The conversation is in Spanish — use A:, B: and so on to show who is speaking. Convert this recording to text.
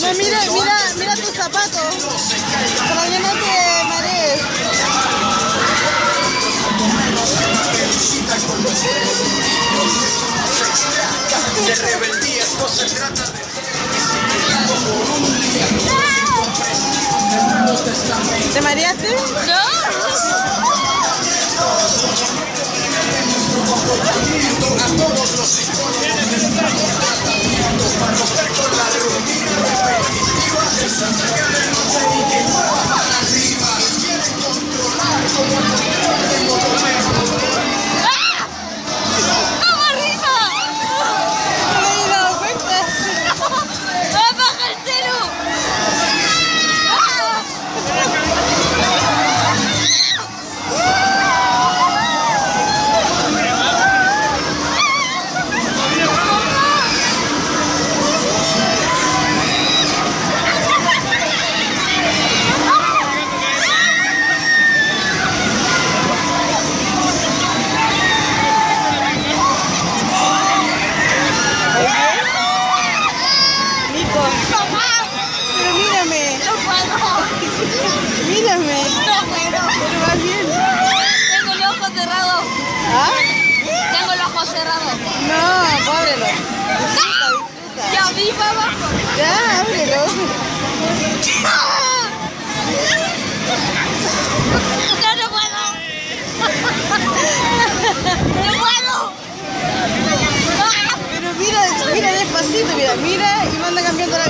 A: No, mira, mira, mira tus zapatos.
B: De rebeldía esto se trata de
A: ¿Te mareaste?
B: a todos los
C: puedo!
A: Mírame.
C: ¡No puedo!
A: Pero vas bien.
C: Tengo el ojo cerrado.
A: ¿Ah?
C: Tengo el ojo cerrado.
A: No, ábrelo. Disfruta, disfruta.
C: Ya para abajo.
A: Ya, ábrelo.
C: ¡No, no puedo! ¡No puedo!
A: Pero mira, mira despacito, mira, mira y manda cambiando la